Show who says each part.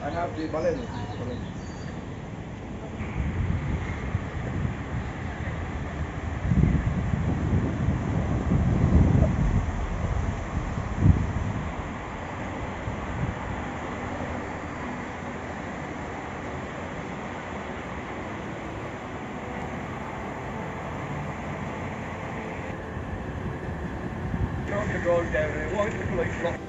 Speaker 1: I have the balloon. balloon. Don't go down there. Why the police lock?